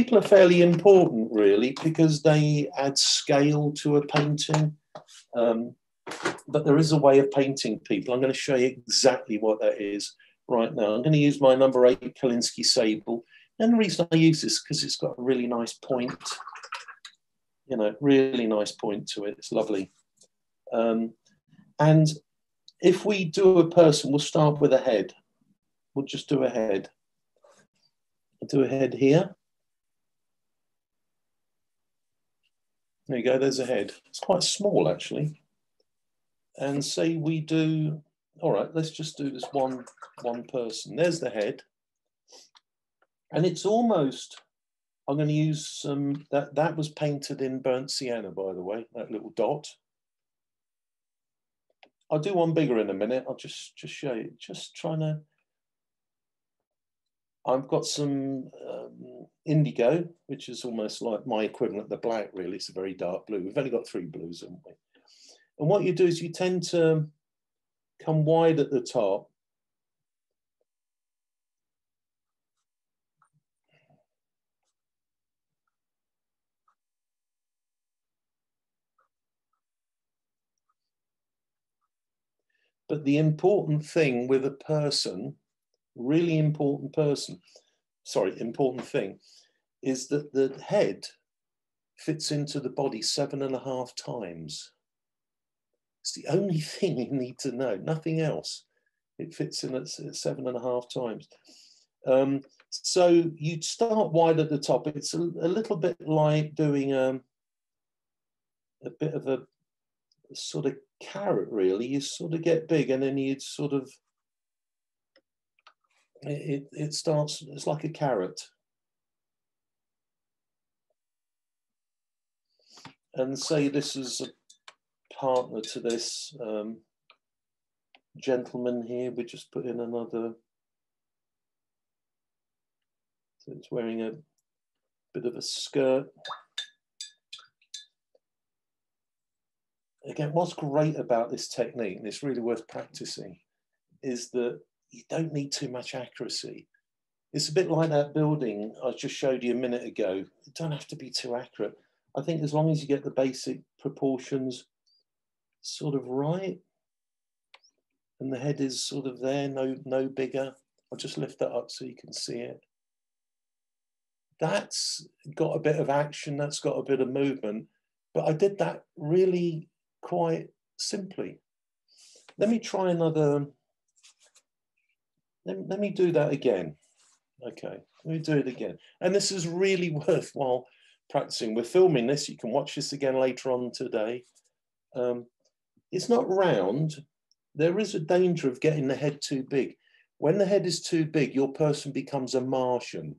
people are fairly important, really, because they add scale to a painting. Um, but there is a way of painting people. I'm going to show you exactly what that is right now. I'm going to use my number eight Kolinsky Sable. And the reason I use this because it's got a really nice point, you know, really nice point to it. It's lovely. Um, and if we do a person, we'll start with a head. We'll just do a head. I'll do a head here. There you go, there's a head. It's quite small actually. And say we do, all right, let's just do this one, one person. There's the head. And it's almost, I'm going to use some, that, that was painted in burnt sienna, by the way, that little dot. I'll do one bigger in a minute. I'll just, just show you, just trying to, I've got some um, indigo, which is almost like my equivalent, the black, really. It's a very dark blue. We've only got three blues, haven't we? And what you do is you tend to come wide at the top But the important thing with a person, really important person, sorry, important thing, is that the head fits into the body seven and a half times. It's the only thing you need to know, nothing else. It fits in at seven and a half times. Um, so you'd start wide at the top. It's a, a little bit like doing um, a bit of a sort of carrot really you sort of get big and then you'd sort of it, it starts it's like a carrot. And say this is a partner to this um, gentleman here we just put in another so it's wearing a bit of a skirt. Again, what's great about this technique, and it's really worth practicing, is that you don't need too much accuracy. It's a bit like that building I just showed you a minute ago. You don't have to be too accurate. I think as long as you get the basic proportions sort of right, and the head is sort of there, no, no bigger. I'll just lift that up so you can see it. That's got a bit of action, that's got a bit of movement, but I did that really quite simply. Let me try another, let, let me do that again. Okay, let me do it again. And this is really worthwhile practicing. We're filming this, you can watch this again later on today. Um, it's not round. There is a danger of getting the head too big. When the head is too big, your person becomes a Martian.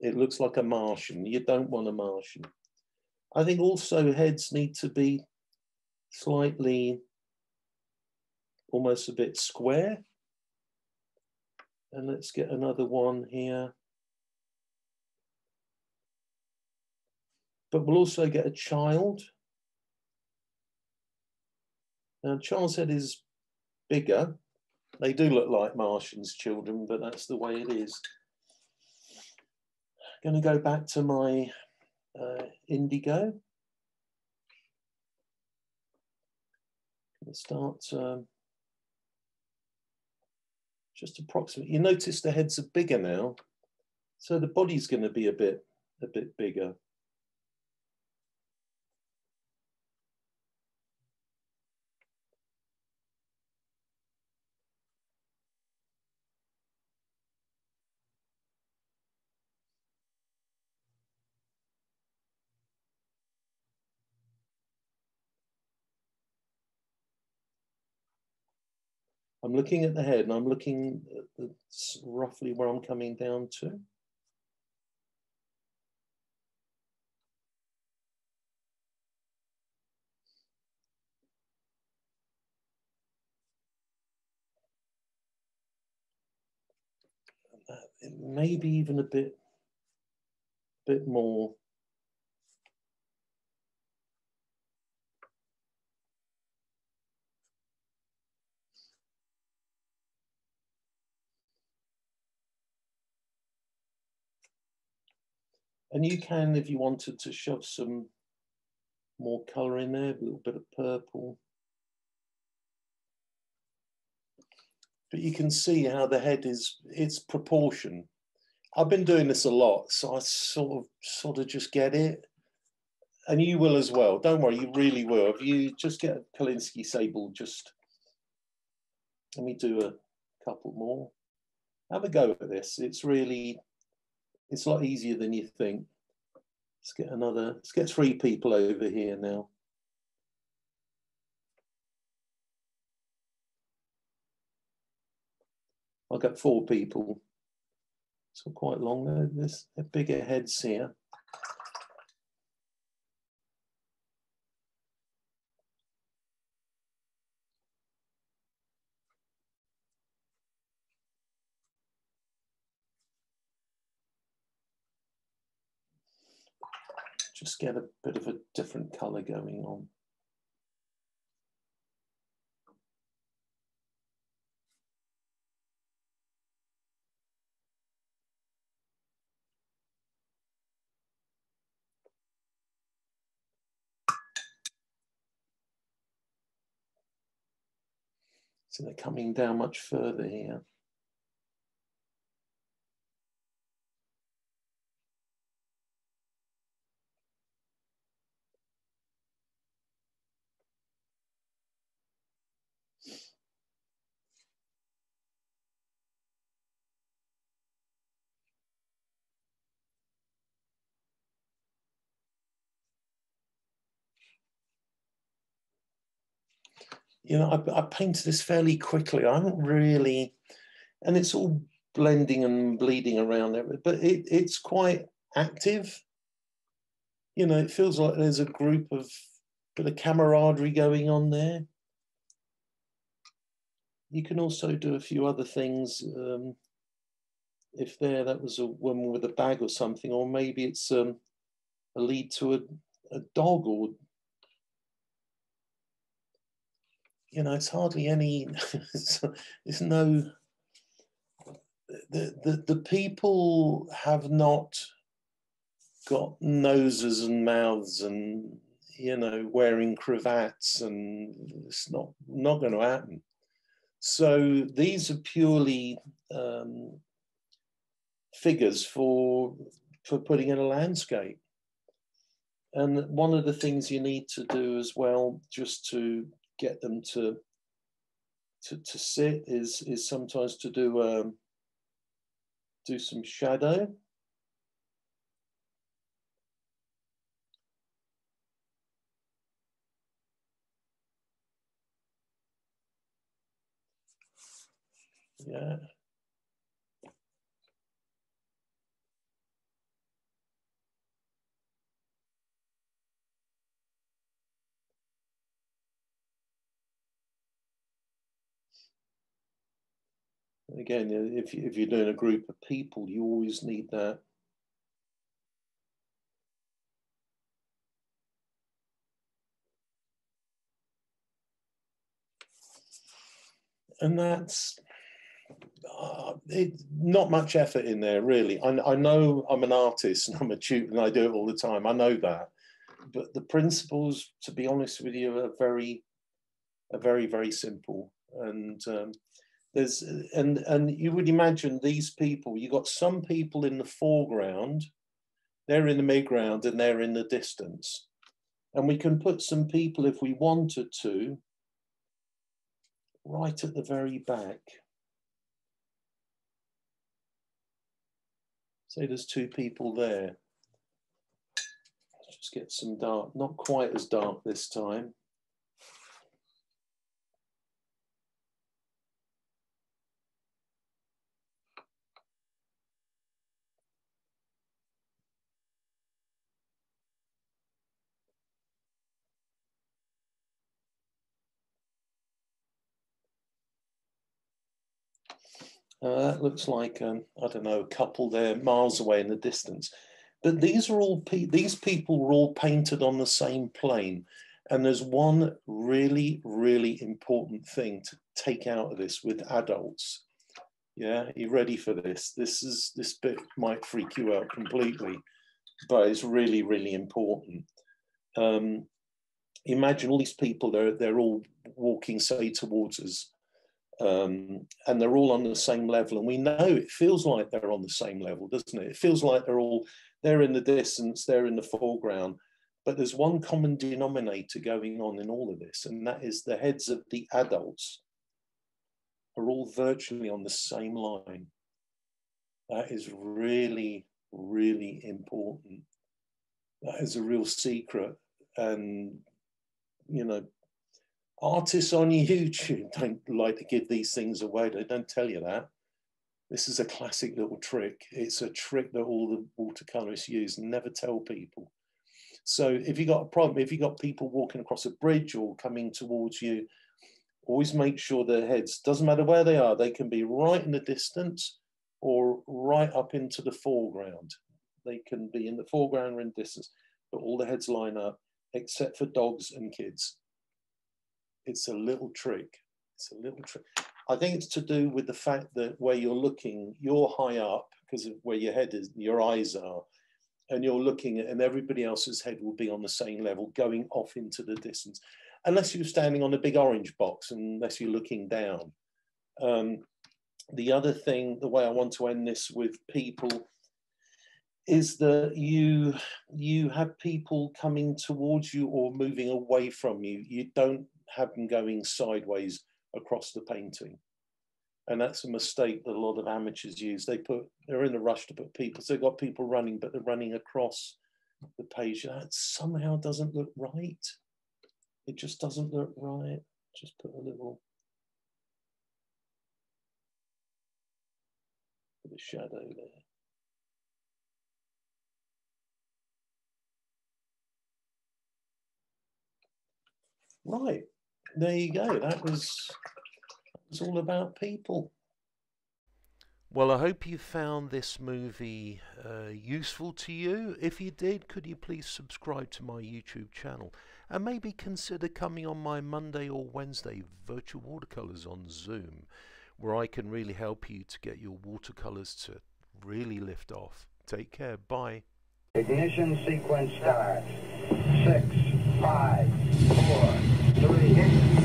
It looks like a Martian. You don't want a Martian. I think also heads need to be slightly, almost a bit square. And let's get another one here. But we'll also get a child. Now, child's head is bigger. They do look like Martians, children, but that's the way it is. I'm Going to go back to my uh, indigo. Let's start um, just approximately. You notice the heads are bigger now, so the body's going to be a bit a bit bigger. I'm looking at the head and I'm looking at roughly where I'm coming down to. Uh, maybe even a bit, bit more And you can, if you wanted to shove some more color in there, a little bit of purple. But you can see how the head is, its proportion. I've been doing this a lot, so I sort of, sort of just get it. And you will as well. Don't worry, you really will. If you just get a Kolinsky sable, just let me do a couple more. Have a go at this. It's really, it's a lot easier than you think. Let's get another, let's get three people over here now. I've got four people. So quite long there. There's bigger heads here. Just get a bit of a different color going on. So they're coming down much further here. You know, I, I painted this fairly quickly. I haven't really, and it's all blending and bleeding around there, but it, it's quite active. You know, it feels like there's a group of bit of camaraderie going on there. You can also do a few other things. Um, if there, that was a woman with a bag or something, or maybe it's um, a lead to a, a dog or you know, it's hardly any, it's, it's no, the, the, the people have not got noses and mouths and, you know, wearing cravats and it's not, not going to happen. So these are purely um, figures for, for putting in a landscape. And one of the things you need to do as well, just to get them to to, to sit is is sometimes to do um, do some shadow. Yeah. Again, if, if you're doing a group of people, you always need that. And that's uh, it, not much effort in there, really. I, I know I'm an artist and I'm a tutor and I do it all the time. I know that. But the principles, to be honest with you, are very, are very, very simple. And um, there's and and you would imagine these people you got some people in the foreground they're in the midground and they're in the distance. And we can put some people if we wanted to right at the very back. Say there's two people there. Let's just get some dark not quite as dark this time Uh, that looks like, um, I don't know, a couple there miles away in the distance. But these are all, pe these people were all painted on the same plane. And there's one really, really important thing to take out of this with adults. Yeah, you ready for this? This is this bit might freak you out completely. but it's really, really important. Um, imagine all these people, they're, they're all walking, say, towards us, um, and they're all on the same level. And we know it feels like they're on the same level, doesn't it? It feels like they're all, they're in the distance, they're in the foreground. But there's one common denominator going on in all of this, and that is the heads of the adults are all virtually on the same line. That is really, really important. That is a real secret. And, you know, artists on YouTube don't like to give these things away. They don't tell you that. This is a classic little trick. It's a trick that all the watercolorists use never tell people. So if you've got a problem, if you've got people walking across a bridge or coming towards you, always make sure their heads, doesn't matter where they are, they can be right in the distance or right up into the foreground. They can be in the foreground or in distance, but all the heads line up except for dogs and kids. It's a little trick. It's a little trick. I think it's to do with the fact that where you're looking, you're high up because of where your head is, your eyes are, and you're looking at, and everybody else's head will be on the same level, going off into the distance, unless you're standing on a big orange box, and unless you're looking down. Um, the other thing, the way I want to end this with people is that you you have people coming towards you or moving away from you. You don't have them going sideways across the painting. And that's a mistake that a lot of amateurs use. They put they're in a rush to put people, so they've got people running, but they're running across the page. That somehow doesn't look right. It just doesn't look right. Just put a little the shadow there. Right, there you go. That was, that was all about people. Well, I hope you found this movie uh, useful to you. If you did, could you please subscribe to my YouTube channel and maybe consider coming on my Monday or Wednesday virtual watercolors on Zoom where I can really help you to get your watercolors to really lift off. Take care. Bye. Ignition sequence starts. Six, five, four, behavior.